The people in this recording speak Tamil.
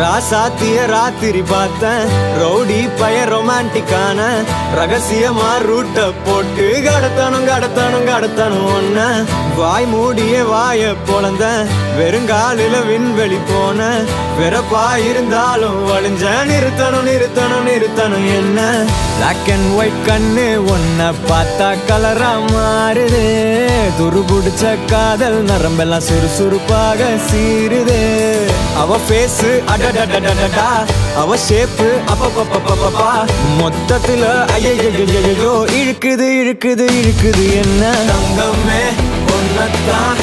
ராசாத்திய ராத்திரி பார்த்தேன். ரவுடி பய ரொமான்டிக்கான ரகசியமா ரூட்ட போட்டு கடத்தணும் கடத்தணும் கடத்தணும் ஒன்ன வாய் மூடிய வாய பொழந்த வெறுங்காலில விண்வெளி போன வெறப்பா இருந்தாலும் வழிஞ்ச நிறுத்தணும் நிறுத்தணும் நிறுத்தணும் என்ன? பிளாக் அண்ட் ஒயிட் கண்ணு ஒன்ன பார்த்தா கலரா மாறுது. துருபுடிச்ச காதல் நரம்பெல்லாம் சுறுசுறுப்பாக சீரு. அவ ஃபேஸ் அடடடடடடா அவ ஷேப் அப்பப்பப்பப்பப்பா. மொத்தத்துல ஐயோ இழுக்குது இழுக்குது இழுக்குது என்ன? தங்கமே ஒன்னத்தான்